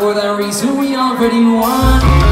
For that reason, we already won.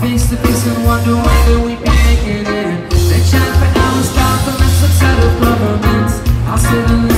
face to face and wonder whether we'd be making it. They chant for hours, stop from the set of governments. I'll sit and